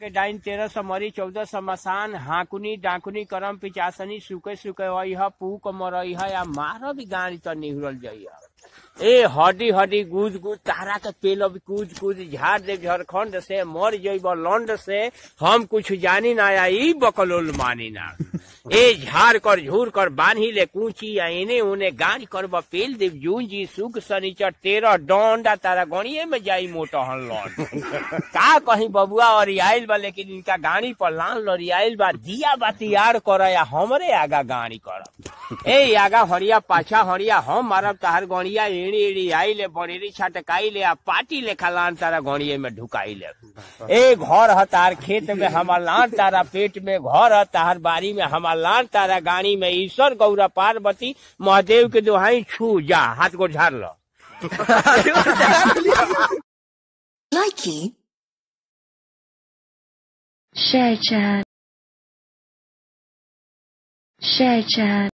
के डाइन तेरह सौ मरी चौदह सौ मसान हाकुनी डाकुनी करम पिचासनी सुके सुके वह पूक मरई या मार भी गाड़ी तो निहुरल जाइया ए हडी हडी गुज गुज तारा के पेल अब कूद झाड़ दे झारखंड से मर जइब लंड से हम कुछ जानी ना या बकलोल मानी ना ए झाड़ कर झूर कर बांधी ले कूची या इने उने गाड़ी कर पेल देव जूंजी सुख सनीचर तेरह डोंडा तारा गणिये में जाई मोटहन लौट का कहीं बबुआ और आयल बा लेकिन इनका गाड़ी पर लाल लड़ियाल बा दिया बाती यार कर या हमरे आगा गाड़ी कर। ए आगा हरिया पाछा हरिया हम मारब तार गणिया एड़ी एड़ी आई ले बड़ेरी छटकाई ले आ पाटी ले खलान तारा गणिए में ढुकाई ले ए घर ह तार खेत में हमार लान तारा पेट में घर ह तार बारी में हमार लान तारा गाड़ी में ईश्वर गौरा पार्वती महादेव के दुहाई छू जा हाथ को झाड़ लो. Share chat. Share chat.